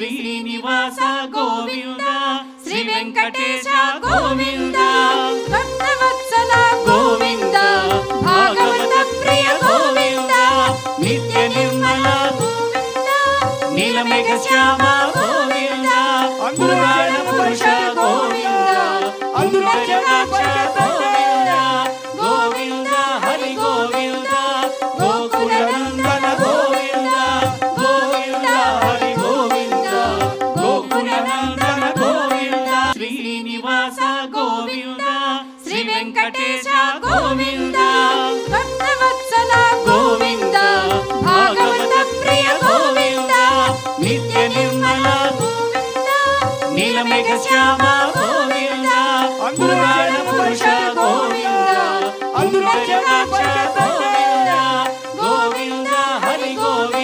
శ్రీనివాస గోవింద శ్రీ వెంకటేశ గోవింద. భక్తవత్సల గోవింద భాగవత ప్రియ గోవింద నిత్య నిర్మల నీలమేఘ శ్యామ గోవింద పురాణ పురుష గోవింద. శ్రీనివాస గోవింద శ్రీ వెంకటేశ గోవింద. భక్తవత్సల గోవింద భాగవత ప్రియ గోవింద నిత్య నిర్మల గోవింద నీలమేఘ శ్యామ గోవింద పురాణ పురుష గోవింద గోవింద గోవింద హరి గోవింద